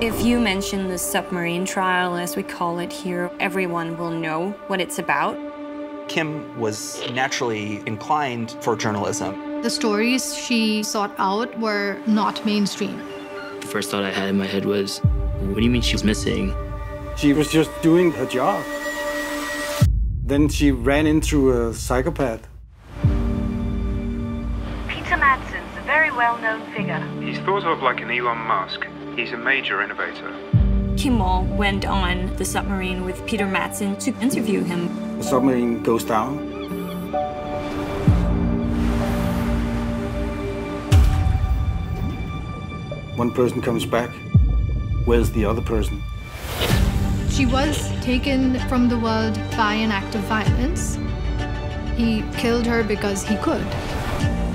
If you mention the submarine trial, as we call it here, everyone will know what it's about. Kim was naturally inclined for journalism. The stories she sought out were not mainstream. The first thought I had in my head was, what do you mean she's missing? She was just doing her job. Then she ran into a psychopath. Well-known figure. He's thought of like an Elon Musk. He's a major innovator. Kim Wall went on the submarine with Peter Madsen to interview him. The submarine goes down. One person comes back. Where's the other person? She was taken from the world by an act of violence. He killed her because he could.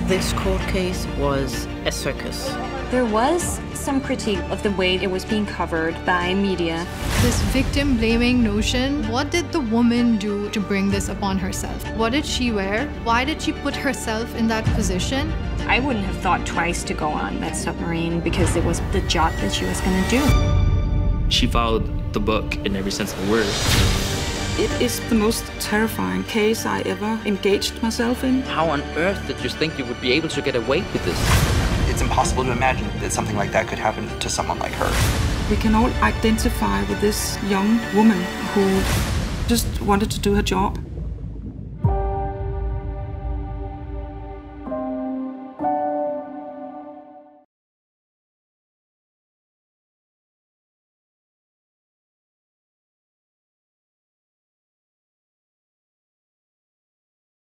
This court case was a circus. There was some critique of the way it was being covered by media. This victim blaming notion what did the woman do to bring this upon herself? What did she wear? Why did she put herself in that position? I wouldn't have thought twice to go on that submarine because it was the job that she was going to do. She followed the book in every sense of the word. It is the most terrifying case I ever engaged myself in. How on earth did you think you would be able to get away with this? It's impossible to imagine that something like that could happen to someone like her. We can all identify with this young woman who just wanted to do her job.